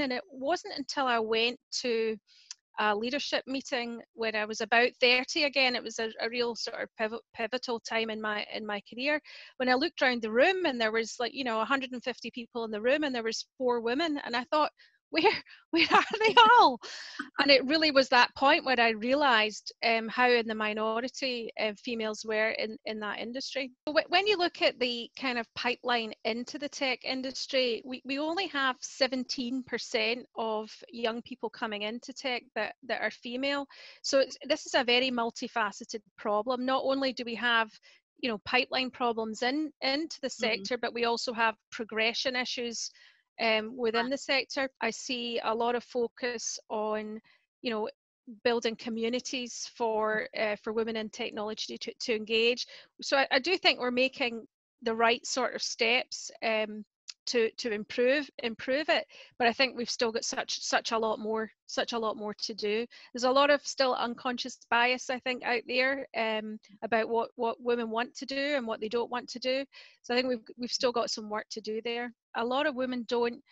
And it wasn't until I went to a leadership meeting when I was about 30 again. It was a, a real sort of pivotal time in my in my career. When I looked around the room and there was like you know 150 people in the room and there was four women, and I thought, where where are they all and it really was that point where i realized um, how in the minority uh, females were in in that industry when you look at the kind of pipeline into the tech industry we, we only have 17% of young people coming into tech that, that are female so this is a very multifaceted problem not only do we have you know pipeline problems in into the mm-hmm. sector mm-hmm. but we also have progression issues um, within the sector. I see a lot of focus on, you know, building communities for uh, for women in technology to, to engage. So I, I, do think we're making the right sort of steps um, to to improve improve it but i think we've still got such such a lot more such a lot more to do. There's a lot of still unconscious bias i think out there um, about what what women want to do and what they don't want to do. So i think we've we've still got some work to do there. A lot of women don't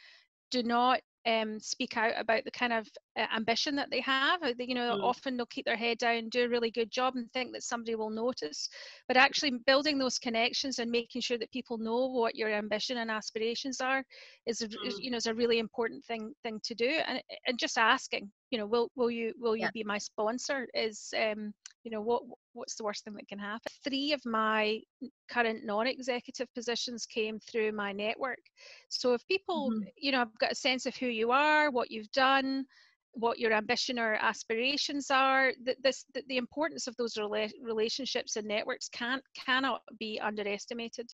do not um, speak out about the kind of uh, ambition that they have. Uh, you know, mm. often they'll keep their head down, do a really good job, and think that somebody will notice. But actually, building those connections and making sure that people know what your ambition and aspirations are is, mm. is you know, is a really important thing thing to do. And and just asking, you know, will will you will you yeah. be my sponsor? Is um, you know, what what's the worst thing that can happen? Three of my current non-executive positions came through my network. So if people, mm-hmm. you know, I've got a sense of who you are, what you've done, what your ambition or aspirations are that this that the importance of those rela- relationships and networks can't cannot be underestimated